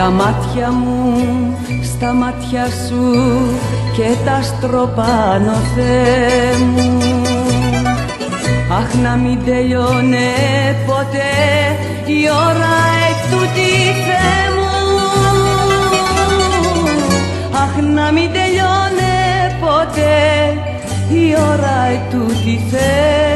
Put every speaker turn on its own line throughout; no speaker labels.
Τα μάτια μου στα μάτια σου και τα στροπάνω Θεέ μου. Αχ να μην τελειώνε ποτέ η ώρα εκ τούτη Θεέ μου. Αχ να μην τελειώνε ποτέ η ώρα εκ τούτη Θεέ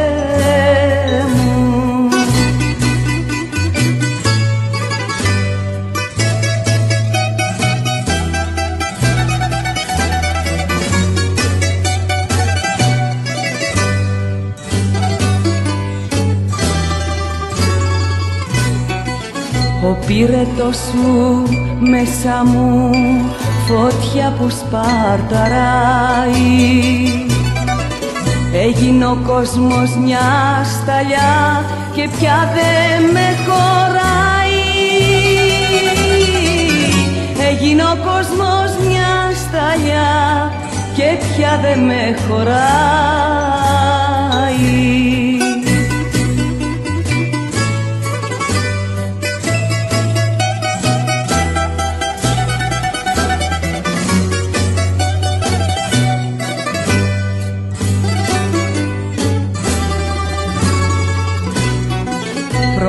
Ο πύρετος σου μέσα μου φωτιά που σπαρταράει. Έγινε ο κόσμος μια σταλιά και πια δεν με χωράει. Έγινε ο κόσμος μια σταλιά και πια δεν με χωράει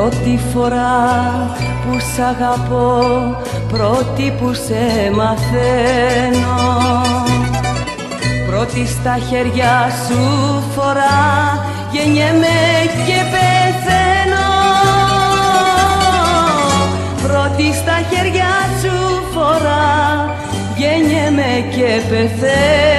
Πρώτη φορά που σ' αγαπώ, πρώτη που σε μαθαίνω. Πρώτη στα χέρια σου φορά, γεννιέμαι και πεθαίνω. Πρώτη στα χέρια σου φορά, γεννιέμαι και πεθαίνω